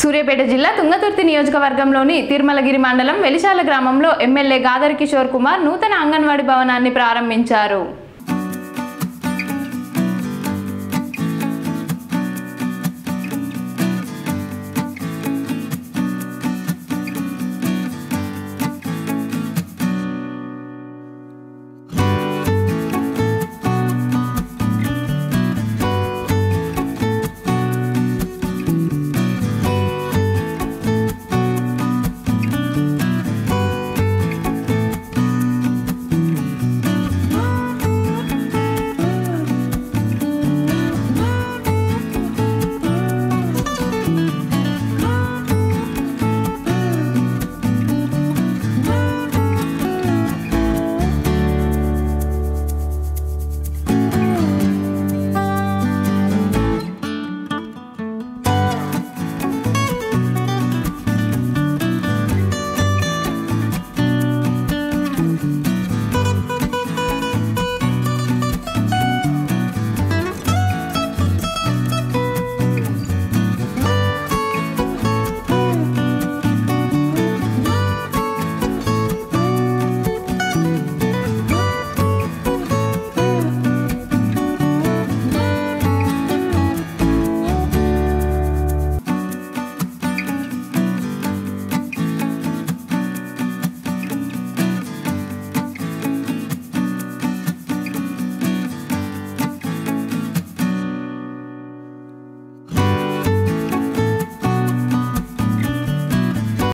సూర్యాపేట జిల్లా తుంగతుర్తి నియోజకవర్గంలోని తిరుమలగిరి మండలం వెలిశాల గ్రామంలో ఎమ్మెల్యే గాదర్ కిషోర్ కుమార్ నూతన అంగన్వాడీ భవనాన్ని ప్రారంభించారు.